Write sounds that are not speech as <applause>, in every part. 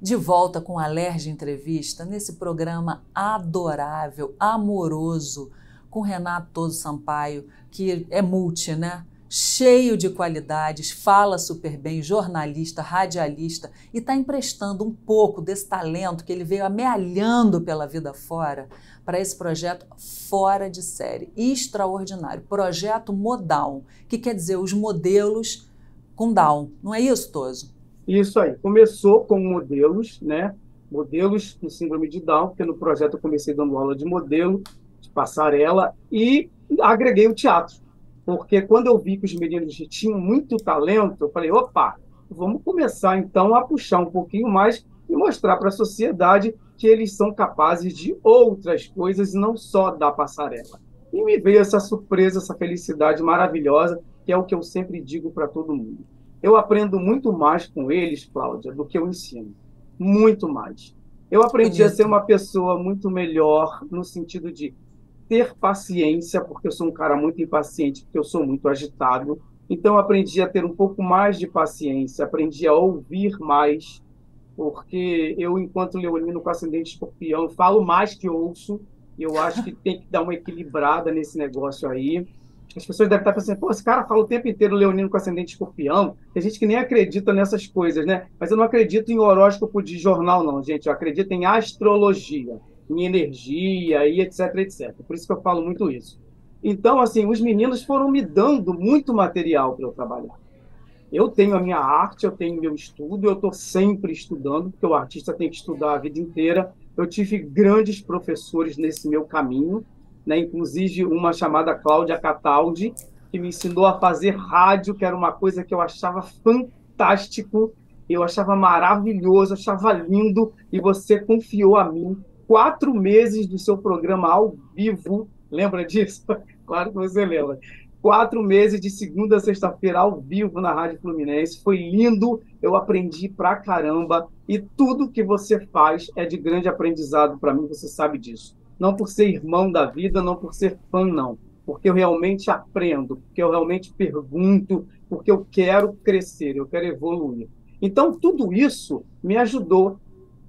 de volta com a Alerj Entrevista, nesse programa adorável, amoroso, com Renato Toso Sampaio, que é multi, né? Cheio de qualidades, fala super bem, jornalista, radialista, e está emprestando um pouco desse talento que ele veio amealhando pela vida fora para esse projeto fora de série, extraordinário. Projeto Modal, que quer dizer os modelos com Down. Não é isso, Toso? Isso aí. Começou com modelos, né? Modelos com síndrome de Down, porque no projeto eu comecei dando aula de modelo, de passarela, e agreguei o teatro. Porque quando eu vi que os meninos tinham muito talento, eu falei, opa, vamos começar então a puxar um pouquinho mais e mostrar para a sociedade que eles são capazes de outras coisas, não só da passarela. E me veio essa surpresa, essa felicidade maravilhosa, que é o que eu sempre digo para todo mundo. Eu aprendo muito mais com eles, Cláudia, do que eu ensino. Muito mais. Eu aprendi a ser uma pessoa muito melhor no sentido de ter paciência, porque eu sou um cara muito impaciente, porque eu sou muito agitado. Então, aprendi a ter um pouco mais de paciência, aprendi a ouvir mais, porque eu, enquanto leonino com ascendente escorpião, falo mais que ouço. E eu acho que tem que dar uma equilibrada nesse negócio aí. As pessoas devem estar pensando, pô, esse cara fala o tempo inteiro leonino com ascendente escorpião. Tem gente que nem acredita nessas coisas, né? Mas eu não acredito em horóscopo de jornal, não, gente. Eu acredito em astrologia, em energia e etc, etc. Por isso que eu falo muito isso. Então, assim, os meninos foram me dando muito material para eu trabalhar. Eu tenho a minha arte, eu tenho meu estudo, eu estou sempre estudando, porque o artista tem que estudar a vida inteira. Eu tive grandes professores nesse meu caminho, né? inclusive uma chamada Cláudia Cataldi, que me ensinou a fazer rádio, que era uma coisa que eu achava fantástico, eu achava maravilhoso, achava lindo, e você confiou a mim quatro meses do seu programa ao vivo. Lembra disso? <laughs> claro que você lembra. Quatro meses de segunda a sexta-feira ao vivo na Rádio Fluminense. Foi lindo, eu aprendi pra caramba. E tudo que você faz é de grande aprendizado para mim, você sabe disso não por ser irmão da vida, não por ser fã, não. Porque eu realmente aprendo, porque eu realmente pergunto, porque eu quero crescer, eu quero evoluir. Então, tudo isso me ajudou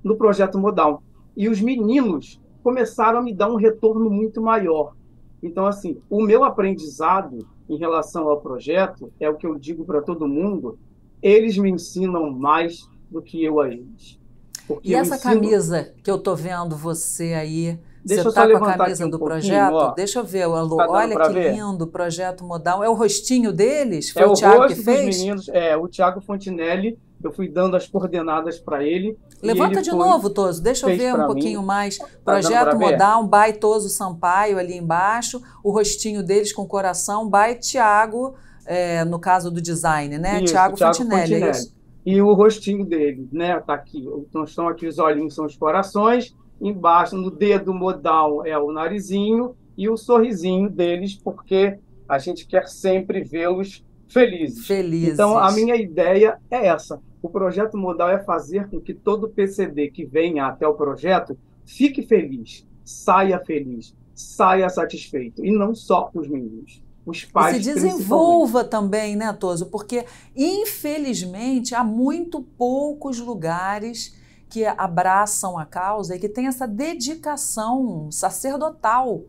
no projeto Modal. E os meninos começaram a me dar um retorno muito maior. Então, assim, o meu aprendizado em relação ao projeto é o que eu digo para todo mundo: eles me ensinam mais do que eu a eles. Porque e essa ensino... camisa que eu estou vendo você aí Deixa Você está com a camisa um do projeto? Ó. Deixa eu ver, Alô. Tá Olha que ver? lindo, projeto modal. É o rostinho deles? Foi é o, o Tiago que fez? Meninos, é, o Tiago Fontinelli. Eu fui dando as coordenadas para ele. Levanta ele de novo, Toso. Deixa eu ver um pouquinho mim. mais. Tá projeto modal, Toso Sampaio ali embaixo. O rostinho deles com coração, Bai Tiago, é, no caso do design, né? Isso, Tiago Fontinelli. É Fontinelli. e o rostinho dele, né? Tá aqui. Então, estão aqui os olhinhos, são os corações embaixo no dedo modal é o narizinho e o sorrisinho deles, porque a gente quer sempre vê-los felizes. Felizes. Então, a minha ideia é essa. O projeto modal é fazer com que todo PCD que venha até o projeto fique feliz, saia feliz, saia satisfeito. E não só os meninos. Os pais e se desenvolva também, né, Toso? Porque, infelizmente, há muito poucos lugares que abraçam a causa e que têm essa dedicação sacerdotal,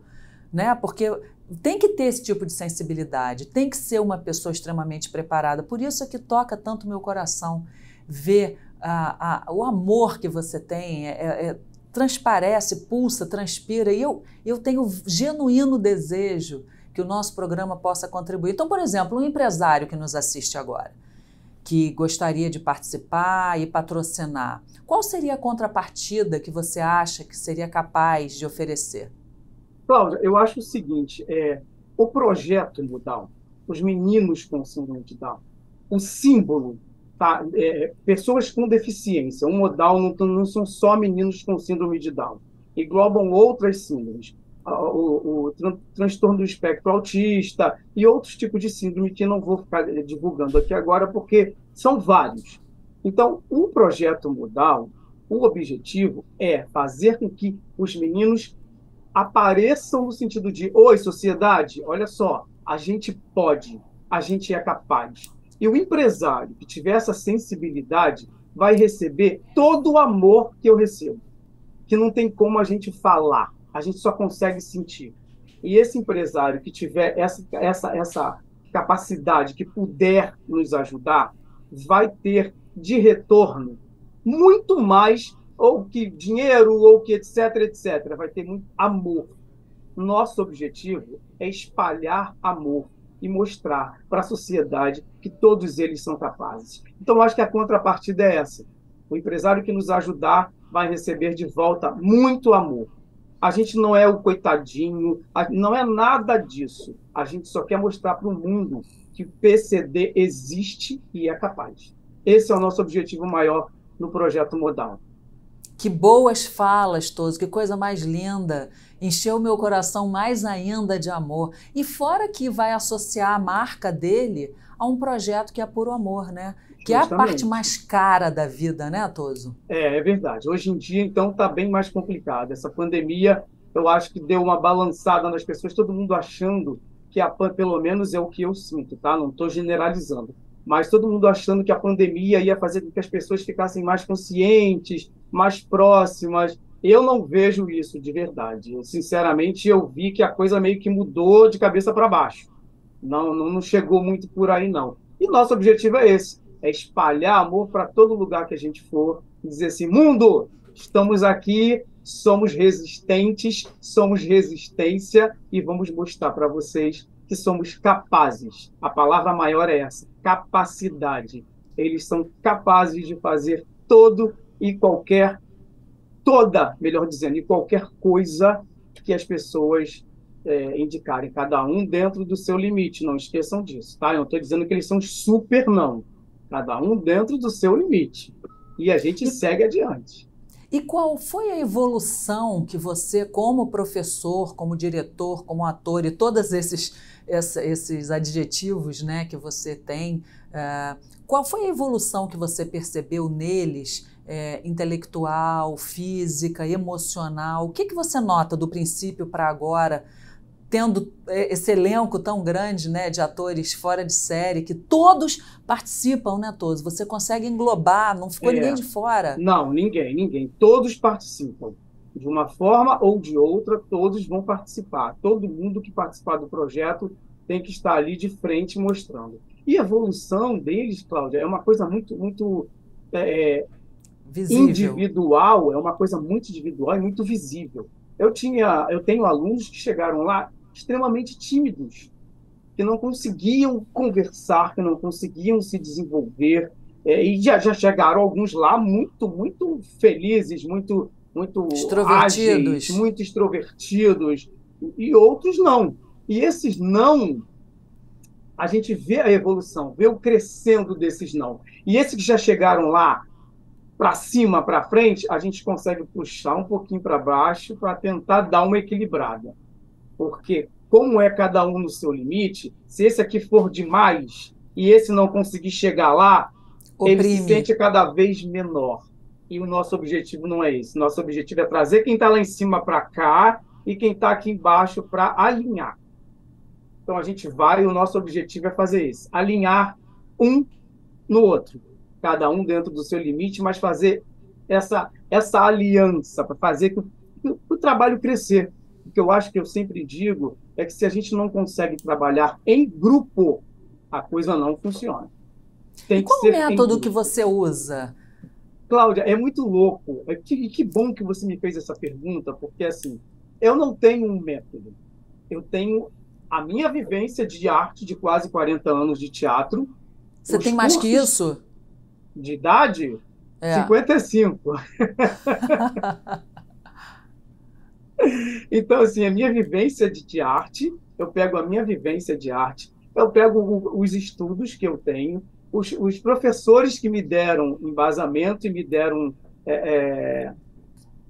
né? Porque tem que ter esse tipo de sensibilidade, tem que ser uma pessoa extremamente preparada. Por isso é que toca tanto meu coração ver a, a, o amor que você tem, é, é, é, transparece, pulsa, transpira. E eu, eu tenho genuíno desejo que o nosso programa possa contribuir. Então, por exemplo, um empresário que nos assiste agora, que gostaria de participar e patrocinar, qual seria a contrapartida que você acha que seria capaz de oferecer? Cláudia, eu acho o seguinte: é, o projeto Mudal, os meninos com síndrome de Down, o símbolo, tá, é, pessoas com deficiência, o modal não, não são só meninos com síndrome de Down, englobam outras síndromes. O, o, tran transtorno do espectro autista e outros tipos de síndrome que não vou ficar é, divulgando aqui agora, porque são vários. Então, o projeto modal, o objetivo é fazer com que os meninos apareçam no sentido de: oi, sociedade, olha só, a gente pode, a gente é capaz. E o empresário que tiver essa sensibilidade vai receber todo o amor que eu recebo, que não tem como a gente falar, a gente só consegue sentir. E esse empresário que tiver essa, essa, essa capacidade, que puder nos ajudar, vai ter de retorno muito mais, ou que dinheiro, ou que etc, etc. Vai ter muito amor. Nosso objetivo é espalhar amor e mostrar para a sociedade que todos eles são capazes. Então, acho que a contrapartida é essa. O empresário que nos ajudar vai receber de volta muito amor. A gente não é o coitadinho, não é nada disso. A gente só quer mostrar para o mundo que PCD existe e é capaz. Esse é o nosso objetivo maior no projeto Modal. Que boas falas, Toso, que coisa mais linda. Encheu meu coração mais ainda de amor. E fora que vai associar a marca dele a um projeto que é puro amor, né? Que Justamente. é a parte mais cara da vida, né, Toso? É, é verdade. Hoje em dia, então, está bem mais complicado. Essa pandemia, eu acho que deu uma balançada nas pessoas, todo mundo achando que a pelo menos é o que eu sinto, tá? Não estou generalizando mas todo mundo achando que a pandemia ia fazer com que as pessoas ficassem mais conscientes, mais próximas. Eu não vejo isso de verdade. Eu, sinceramente, eu vi que a coisa meio que mudou de cabeça para baixo. Não, não, não chegou muito por aí, não. E nosso objetivo é esse: é espalhar amor para todo lugar que a gente for, dizer assim, mundo, estamos aqui, somos resistentes, somos resistência e vamos mostrar para vocês que somos capazes. A palavra maior é essa: capacidade. Eles são capazes de fazer todo e qualquer, toda, melhor dizendo, e qualquer coisa que as pessoas é, indicarem, cada um dentro do seu limite. Não esqueçam disso, tá? Eu não estou dizendo que eles são super, não. Cada um dentro do seu limite. E a gente segue adiante. E qual foi a evolução que você, como professor, como diretor, como ator e todos esses, esses adjetivos né, que você tem, uh, qual foi a evolução que você percebeu neles, é, intelectual, física, emocional? O que, que você nota do princípio para agora? Tendo é, esse elenco tão grande né, de atores fora de série, que todos participam, né, todos? Você consegue englobar, não ficou é. ninguém de fora? Não, ninguém, ninguém. Todos participam. De uma forma ou de outra, todos vão participar. Todo mundo que participar do projeto tem que estar ali de frente mostrando. E a evolução deles, Cláudia, é uma coisa muito, muito é, é individual, é uma coisa muito individual e muito visível. Eu tinha, eu tenho alunos que chegaram lá extremamente tímidos, que não conseguiam conversar, que não conseguiam se desenvolver. É, e já, já chegaram alguns lá muito, muito felizes, muito, muito extrovertidos, ágeis, muito extrovertidos, e outros não. E esses não, a gente vê a evolução, vê o crescendo desses não. E esses que já chegaram lá para cima, para frente, a gente consegue puxar um pouquinho para baixo para tentar dar uma equilibrada. Porque, como é cada um no seu limite, se esse aqui for demais e esse não conseguir chegar lá, Oprime. ele se sente cada vez menor. E o nosso objetivo não é esse. Nosso objetivo é trazer quem está lá em cima para cá e quem está aqui embaixo para alinhar. Então a gente vai, e o nosso objetivo é fazer isso: alinhar um no outro, cada um dentro do seu limite, mas fazer essa, essa aliança para fazer que o, o trabalho crescer o que eu acho que eu sempre digo é que se a gente não consegue trabalhar em grupo, a coisa não funciona. Tem e qual método que você usa? Cláudia, é muito louco. É que, que bom que você me fez essa pergunta, porque assim, eu não tenho um método. Eu tenho a minha vivência de arte de quase 40 anos de teatro. Você tem mais que isso? De idade? É. 55. <laughs> Então, assim, a minha vivência de, arte, eu pego a minha vivência de arte, eu pego os estudos que eu tenho, os, os professores que me deram embasamento e me deram é, é,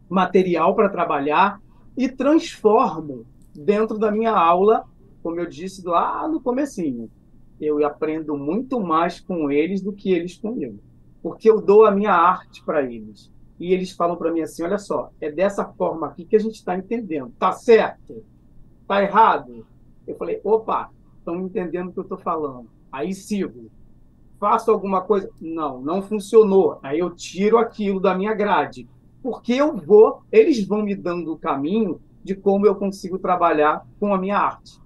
material para trabalhar e transformo dentro da minha aula, como eu disse lá no comecinho. Eu aprendo muito mais com eles do que eles comigo, porque eu dou a minha arte para eles e eles falam para mim assim: olha só, é dessa forma aqui que a gente está entendendo. Tá certo? Tá errado? Eu falei: opa, estão entendendo o que eu estou falando. Aí sigo. faço alguma coisa. Não, não funcionou. Aí eu tiro aquilo da minha grade. Porque eu vou, eles vão me dando o caminho de como eu consigo trabalhar com a minha arte.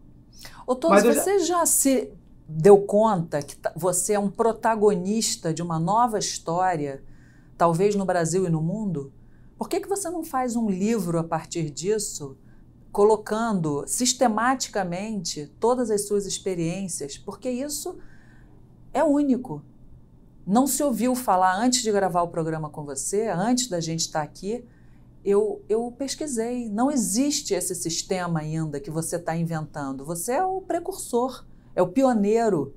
Ô, Todos, você já... já se deu conta que você é um protagonista de uma nova história, talvez no Brasil e no mundo? Por que, que você não faz um livro a partir disso, colocando sistematicamente todas as suas experiências? Porque isso é único. Não se ouviu falar antes de gravar o programa com você, antes da gente estar aqui. Eu, eu pesquisei. Não existe esse sistema ainda que você está inventando. Você é o precursor, é o pioneiro.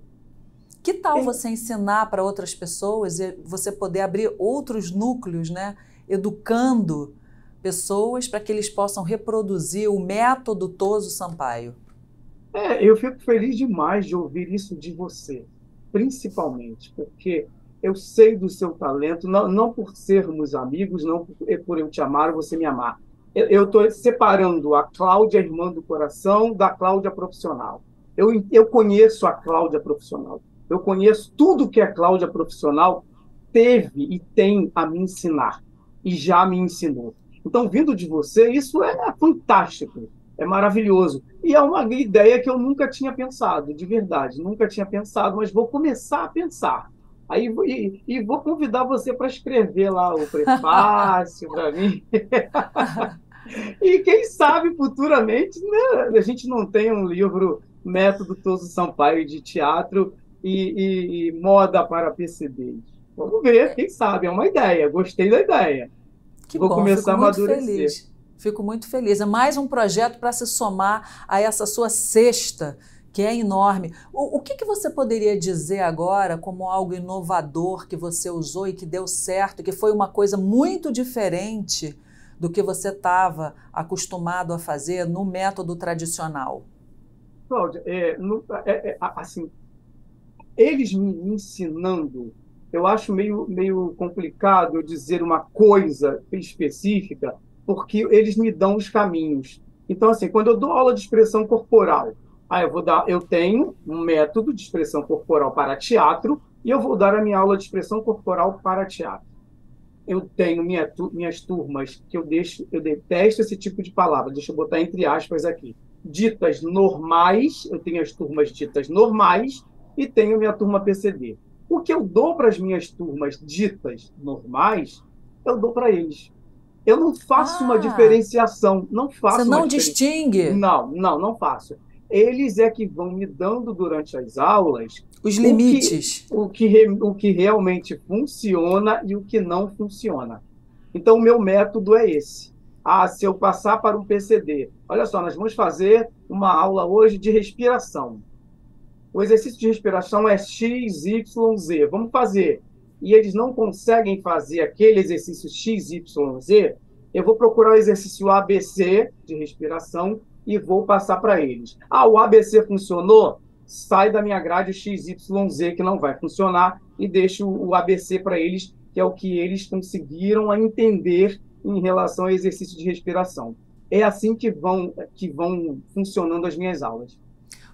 Que tal você ensinar para outras pessoas e você poder abrir outros núcleos, né? Educando pessoas para que eles possam reproduzir o método Toso Sampaio? É, eu fico feliz demais de ouvir isso de você, principalmente, porque eu sei do seu talento, não, não por sermos amigos, não por, é por eu te amar ou você me amar. Eu estou separando a Cláudia, irmã do coração, da Cláudia profissional. Eu, eu conheço a Cláudia profissional. Eu conheço tudo que a Cláudia profissional teve e tem a me ensinar. E já me ensinou. Então, vindo de você, isso é fantástico, é maravilhoso. E é uma ideia que eu nunca tinha pensado, de verdade, nunca tinha pensado, mas vou começar a pensar. Aí e, e vou convidar você para escrever lá o prefácio para mim. <laughs> e quem sabe futuramente né, a gente não tem um livro Método Toso Sampaio de teatro e, e, e moda para PCDs. Vamos ver, quem sabe, é uma ideia. Gostei da ideia. Que Vou bom, começar a amadurecer. Feliz. Fico muito feliz. É mais um projeto para se somar a essa sua cesta que é enorme. O, o que, que, você poderia dizer agora como algo inovador que você usou e que deu certo, que foi uma coisa muito diferente do que você estava acostumado a fazer no método tradicional? Cláudia, é, é, é, assim, eles me ensinando, eu acho meio, meio complicado eu dizer uma coisa específica, porque eles me dão os caminhos. Então, assim, quando eu dou aula de expressão corporal, ah, eu vou dar, eu tenho um método de expressão corporal para teatro e eu vou dar a minha aula de expressão corporal para teatro. Eu tenho minha, minhas turmas que eu deixo, eu detesto esse tipo de palavra, deixa eu botar entre aspas aqui. Ditas normais, eu tenho as turmas ditas normais e tenho minha turma PCD. O que eu dou para as minhas turmas ditas normais, eu dou para eles. Eu não faço ah, uma diferenciação, não faço. Você não distingue? Não, não, não faço eles é que vão me dando durante as aulas os limites, o que, o que, o que realmente funciona e o que não funciona. Então, o meu método é esse. Ah, se eu passar para um PCD, olha só, nós vamos fazer uma aula hoje de respiração. O exercício de respiração é X, Y, Z. Vamos fazer. E eles não conseguem fazer aquele exercício X, Y, Z. Eu vou procurar o exercício ABC de respiração e vou passar para eles. Ah, o ABC funcionou? Sai da minha grade o XYZ que não vai funcionar e deixo o ABC para eles, que é o que eles conseguiram entender em relação ao exercício de respiração. É assim que vão, que vão funcionando as minhas aulas.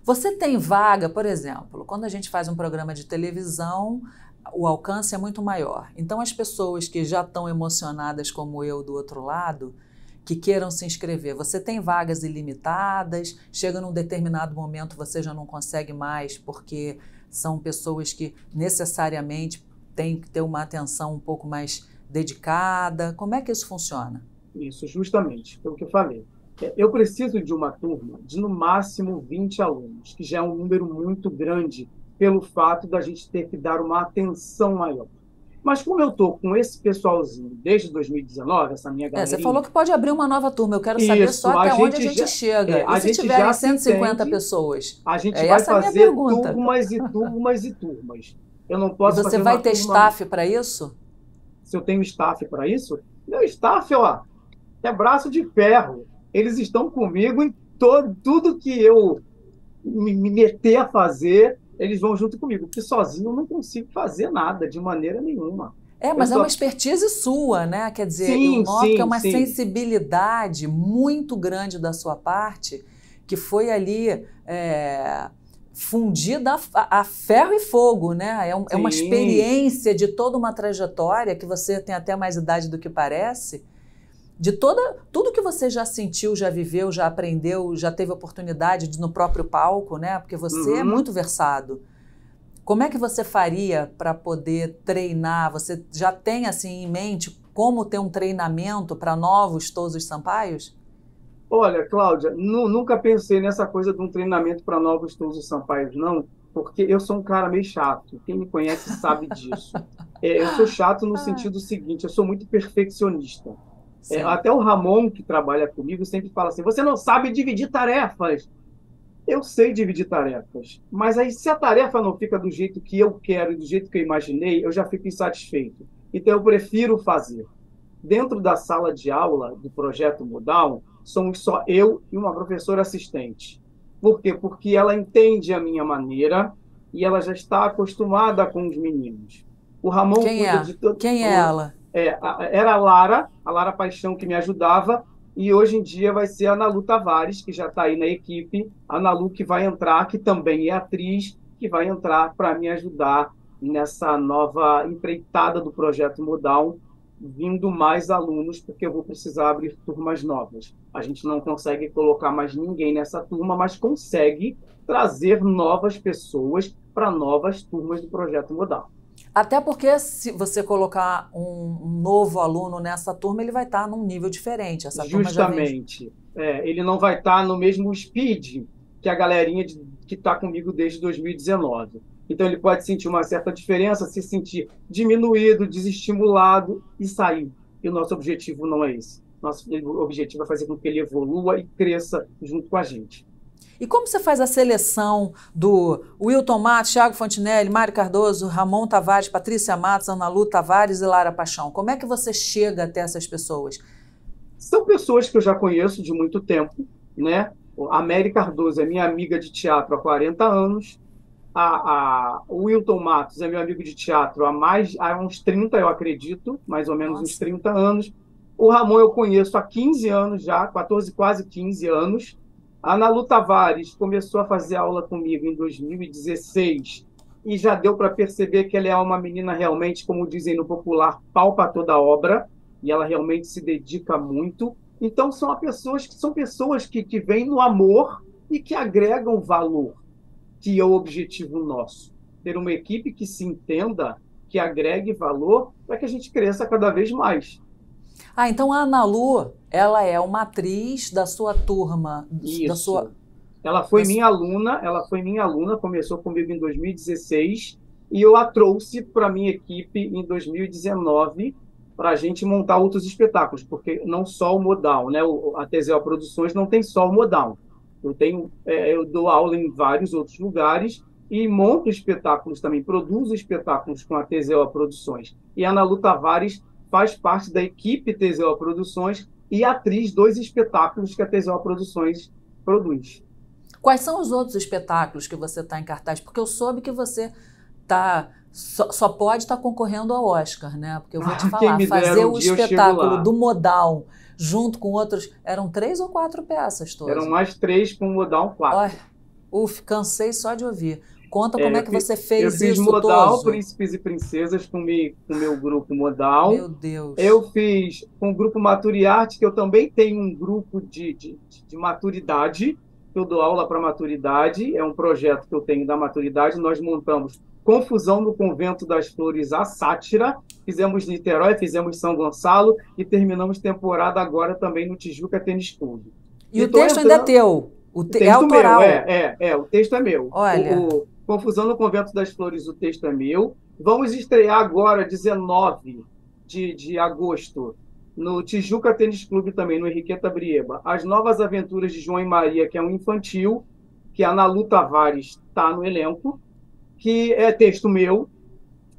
Você tem vaga, por exemplo, quando a gente faz um programa de televisão, o alcance é muito maior. Então, as pessoas que já estão emocionadas como eu do outro lado, que queiram se inscrever. Você tem vagas ilimitadas, chega num determinado momento você já não consegue mais, porque são pessoas que necessariamente têm que ter uma atenção um pouco mais dedicada. Como é que isso funciona? Isso, justamente, pelo que eu falei. É, eu preciso de uma turma de no máximo 20 alunos, que já é um número muito grande pelo fato da gente ter que dar uma atenção maior. Mas como eu estou com esse pessoalzinho desde 2019, essa minha galera. É, você falou que pode abrir uma nova turma. Eu quero saber Isso, só até onde a gente já, chega. É, a e se tiverem 150 entende, pessoas? A gente é, vai é fazer turmas e turmas e turmas. Eu não posso e você vai ter turma... staff para isso? Se eu tenho staff para isso? Meu staff, ó, é braço de ferro. Eles estão comigo em todo, tudo que eu me, me meter a fazer eles vão junto comigo, porque sozinho eu não consigo fazer nada de maneira nenhuma. É, mas é uma expertise sua, né? Quer dizer, sim, eu noto sim, que é uma sim. sensibilidade muito grande da sua parte que foi ali é, fundida a, a, ferro e fogo, né? É, um, é, uma experiência de toda uma trajetória que você tem até mais idade do que parece, de toda tudo que você já sentiu, já viveu, já aprendeu, já teve oportunidade de, no próprio palco, né? Porque você é uhum. é muito versado. Como é que você faria para poder treinar? Você já tem assim em mente como ter um treinamento para novos Tosos Sampaios? Olha, Cláudia, nunca pensei nessa coisa de um treinamento para novos Tosos Sampaios, não, porque eu sou um cara meio chato. Quem me conhece sabe disso. <laughs> É, eu sou chato no ah. sentido seguinte, eu sou muito perfeccionista. É, até o Ramon, que trabalha comigo, sempre fala assim: você não sabe dividir tarefas. Eu sei dividir tarefas, mas aí se a tarefa não fica do jeito que eu quero e do jeito que eu imaginei, eu já fico insatisfeito. Então eu prefiro fazer. Dentro da sala de aula do projeto Modal, somos só eu e uma professora assistente. Por quê? Porque ela entende a minha maneira e ela já está acostumada com os meninos. O Ramon Quem é? Quem é ela? É, era a Lara, a Lara Paixão que me ajudava, e hoje em dia vai ser a Analu Tavares, que já está aí na equipe. A Analu que vai entrar, que também é atriz, que vai entrar para me ajudar nessa nova empreitada do projeto Modal, vindo mais alunos, porque eu vou precisar abrir turmas novas. A gente não consegue colocar mais ninguém nessa turma, mas consegue trazer novas pessoas para novas turmas do projeto Modal. Até porque se você colocar um novo aluno nessa turma, ele vai estar tá num nível diferente. Essa Justamente. É, ele não vai estar tá no mesmo speed que a galerinha de, que está comigo desde 2019. Então ele pode sentir uma certa diferença, se sentir diminuído, desestimulado e sair. E o nosso objetivo não é esse. Nosso objetivo é fazer com que ele evolua e cresça junto com a gente. E como você faz a seleção do Wilton Matos, Thiago Fontinelli, Mário Cardoso, Ramon Tavares, Patrícia Matos, Ana Lu Tavares e Lara Paixão? Como é que você chega até essas pessoas? São pessoas que eu já conheço de muito tempo, né? A Mary Cardoso é minha amiga de teatro há 40 anos, a, a, o Wilton Matos é meu amigo de teatro há mais há uns 30, eu acredito, mais ou menos Nossa. uns 30 anos. O Ramon eu conheço há 15 anos já, 14, quase 15 anos. A Ana Lu Tavares começou a fazer aula comigo em 2016 e já deu para perceber que ela é uma menina realmente, como dizem no popular, palpa toda obra e ela realmente se dedica muito. Então são pessoas que são pessoas que, que vêm no amor e que agregam valor que é o objetivo nosso. Ter uma equipe que se entenda, que agregue valor para que a gente cresça cada vez mais. Ah, então a Ana Lu, ela é uma atriz da sua turma, Isso. da sua ela foi minha aluna, ela foi minha aluna, começou comigo em 2016 e eu a trouxe para minha equipe em 2019 para a gente montar outros espetáculos, porque não só o modal, né? A TZO Produções não tem só o modal. Eu tenho, é, eu dou aula em vários outros lugares e monto espetáculos também, produzo espetáculos com a TZO Produções. E a Ana Lu Tavares faz parte da equipe TZO Produções e atriz dos espetáculos que a TZO Produções produz. Quais são os outros espetáculos que você está em cartaz? Porque eu soube que você tá só, só pode estar tá concorrendo ao Oscar, né? Porque eu vou te <laughs> falar, fazer um o espetáculo do modal junto com outros. Eram três ou quatro peças todas? Eram mais três com modal quatro. Olha, uf, cansei só de ouvir. Conta é, como é, que você fez isso. Eu fiz modal Toso. Príncipes e Princesas com o meu grupo modal. Meu Deus. Eu fiz com o grupo Maturiarte, que eu também tenho um grupo de, de, de maturidade. Eu dou aula para maturidade, é um projeto que eu tenho da maturidade. Nós montamos Confusão no Convento das Flores, a sátira. Fizemos Niterói, fizemos São Gonçalo e terminamos temporada agora também no Tijuca Tênis Clube. E, e o texto entrando... ainda é teu? O, te... o texto é autoral? Meu, é, é, é, o texto é meu. Olha. O, o Confusão no Convento das Flores, o texto é meu. Vamos estrear agora, 19 de, de agosto, no Tijuca Tênis Clube também, no Henriqueta Brieba, As Novas Aventuras de João e Maria, que é um infantil, que a Ana Lu Tavares está no elenco que é texto meu,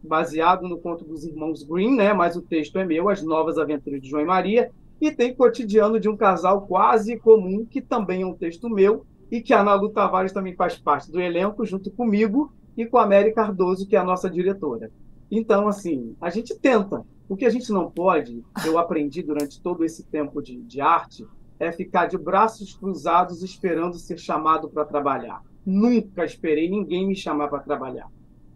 baseado no conto dos irmãos Green, né? Mas o texto é meu, As Novas Aventuras de João e Maria, e tem Cotidiano de um Casal Quase Comum, que também é um texto meu, e que a Ana Lu Tavares também faz parte do elenco, junto comigo e com a Mary Cardoso, que é a nossa diretora. Então, assim, a gente tenta. O que a gente não pode, eu aprendi durante todo esse tempo de, de arte, é ficar de braços cruzados esperando ser chamado para trabalhar nunca esperei ninguém me chamar para trabalhar.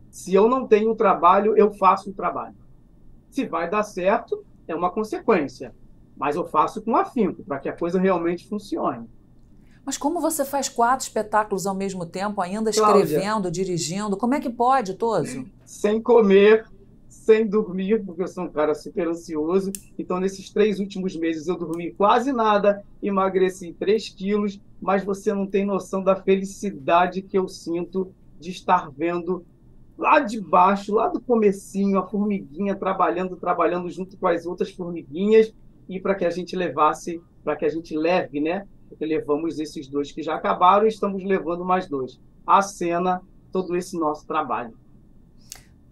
Se eu não tenho trabalho, eu faço o trabalho. Se vai dar certo, é uma consequência. Mas eu faço com afinco, para que a coisa realmente funcione. Mas como você faz quatro espetáculos ao mesmo tempo, ainda escrevendo, Cláudia, dirigindo? Como é que pode, Toso? Sem comer, sem dormir, porque eu sou um cara super ansioso. Então, nesses três últimos meses, eu dormi quase nada, emagreci 3 quilos, mas você não tem noção da felicidade que eu sinto de estar vendo lá de baixo, lá do comecinho, a formiguinha trabalhando, trabalhando junto com as outras formiguinhas, e para que a gente levasse, para que a gente leve, né? Porque levamos esses dois que já acabaram e estamos levando mais dois. A cena, todo esse nosso trabalho.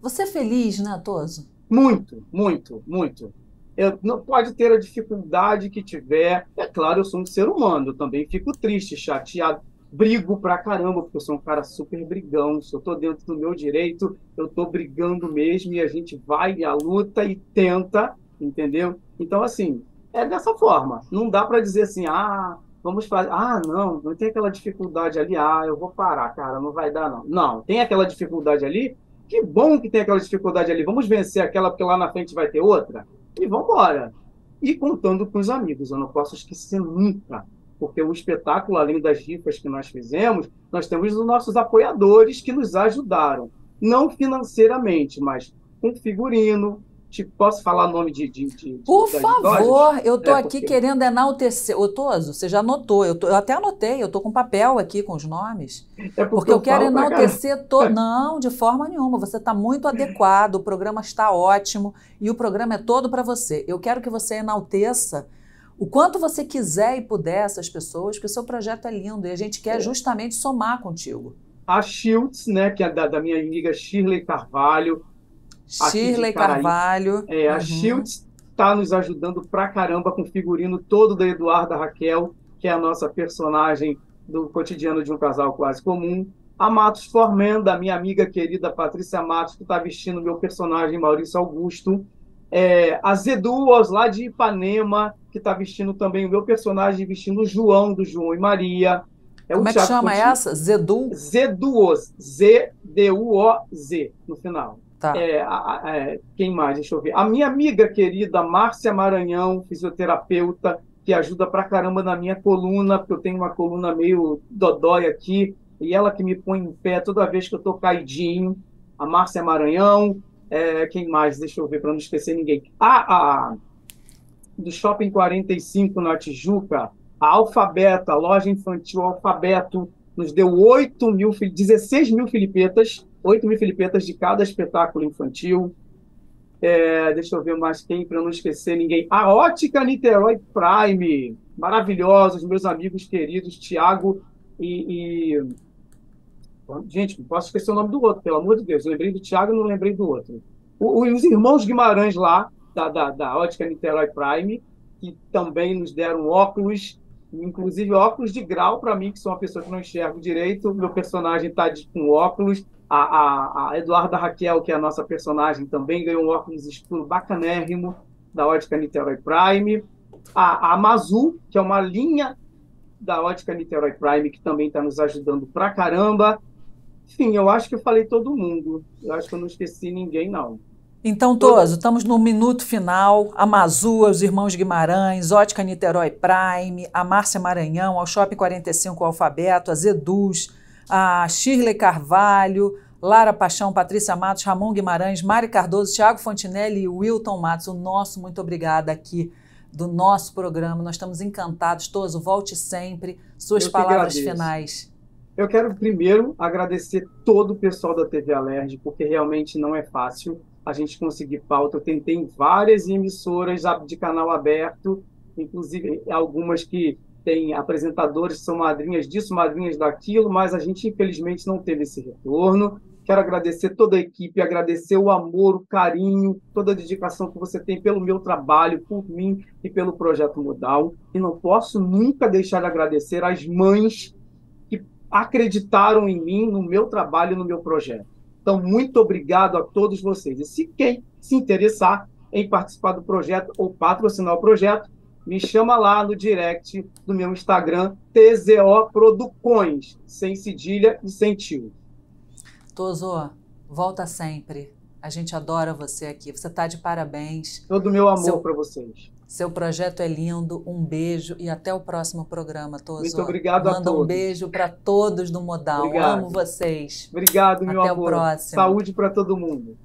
Você é feliz, né, Toso? Muito, muito, muito. Eu, não pode ter a dificuldade que tiver. É claro, eu sou um ser humano, eu também fico triste, chateado, brigo pra caramba, porque eu sou um cara super brigão. Se eu tô dentro do meu direito, eu tô brigando mesmo e a gente vai à luta e tenta, entendeu? Então, assim, é dessa forma. Não dá para dizer assim, ah, vamos fazer. Ah, não, não tem aquela dificuldade ali, ah, eu vou parar, cara, não vai dar, não. Não, tem aquela dificuldade ali, que bom que tem aquela dificuldade ali. Vamos vencer aquela, porque lá na frente vai ter outra. E vamos embora. E contando com os amigos. Eu não posso esquecer nunca. Porque o espetáculo, além das rifas que nós fizemos, nós temos os nossos apoiadores que nos ajudaram. Não financeiramente, mas com figurino, Tipo, posso falar o nome de. de, de Por favor, eu estou é, aqui porque... querendo enaltecer. Ô, Toso, você já anotou, eu, tô, eu até anotei, eu estou com papel aqui com os nomes. É porque, porque eu, eu quero enaltecer. To... <laughs> Não, de forma nenhuma. Você está muito adequado, o programa está ótimo e o programa é todo para você. Eu quero que você enalteça o quanto você quiser e puder essas pessoas, porque o seu projeto é lindo e a gente quer é. justamente somar contigo. A Shields, né, que é da, da minha amiga Shirley Carvalho, Shirley Carvalho. É, a uhum. Shields está nos ajudando pra caramba com o figurino todo da Eduarda Raquel, que é a nossa personagem do cotidiano de um casal quase comum. A Matos Forman, da minha amiga querida Patrícia Matos, que está vestindo meu personagem Maurício Augusto. É, a Zeduas, lá de Ipanema, que está vestindo também o meu personagem, vestindo o João, do João e Maria. É Como é que chama essa? Zedu? Zeduos. Z-D-U-O-Z, no final. Tá. É, é, quem mais? Deixa eu ver. A minha amiga querida Márcia Maranhão, fisioterapeuta, que ajuda pra caramba na minha coluna, porque eu tenho uma coluna meio dodói aqui, e ela que me põe em pé toda vez que eu tô caidinho. A Márcia Maranhão. É, quem mais? Deixa eu ver, para não esquecer ninguém. Ah, a, do Shopping 45 na Tijuca, a Alfabeto, a loja infantil Alfabeto, nos deu 8 mil, 16 mil filipetas 8 mil filipetas de cada espetáculo infantil. É, deixa eu ver mais quem, para não esquecer ninguém. A Ótica Niterói Prime, maravilhosos, meus amigos queridos, Tiago e, e, Gente, não posso esquecer o nome do outro, pelo amor de Deus. Eu lembrei do Tiago e não lembrei do outro. O, os irmãos Guimarães lá, da, da, da Ótica Niterói Prime, que também nos deram óculos, inclusive óculos de grau para mim, que sou uma pessoa que não enxergo direito. Meu personagem está com óculos. A, a, a, Eduarda Raquel, que é a nossa personagem, também ganhou um óculos escuro bacanérrimo da Ótica Niterói Prime. A, a Mazu, que é uma linha da Ótica Niterói Prime, que também está nos ajudando pra caramba. Enfim, eu acho que eu falei todo mundo. Eu acho que eu não esqueci ninguém, não. Então, Toso, estamos no minuto final. A Mazu, os irmãos Guimarães, Ótica Niterói Prime, a Márcia Maranhão, ao Shopping 45 Alfabeto, a Zeduz, a Shirley Carvalho, Lara Paixão, Patrícia Matos, Ramon Guimarães, Mari Cardoso, Tiago Fontinelli e Wilton Matos. O nosso muito obrigada aqui do nosso programa. Nós estamos encantados. Toso, volte sempre. Suas Eu palavras finais. Eu quero primeiro agradecer todo o pessoal da TV Alerj, porque realmente não é fácil a gente conseguir pauta. Eu tentei em várias emissoras de canal aberto, inclusive algumas que tem apresentadores que são madrinhas disso, madrinhas daquilo, mas a gente infelizmente não teve esse retorno. Quero agradecer toda a equipe, agradecer o amor, o carinho, toda a dedicação que você tem pelo meu trabalho, por mim e pelo projeto Modal. E não posso nunca deixar de agradecer as mães que acreditaram em mim, no meu trabalho, no meu projeto. Então, muito obrigado a todos vocês. E se quem se interessar em participar do projeto ou patrocinar o projeto, me chama lá no direct do meu Instagram, TZO Producões, sem cedilha e sem tio. Tozo, volta sempre. A gente adora você aqui. Você está de parabéns. Todo o meu amor para vocês. Seu projeto é lindo. Um beijo e até o próximo programa, Toso. Muito obrigado Manda a todos. Manda um beijo para todos do Modal. Obrigado. Amo vocês. Obrigado, meu até amor. Até o próximo. Saúde para todo mundo.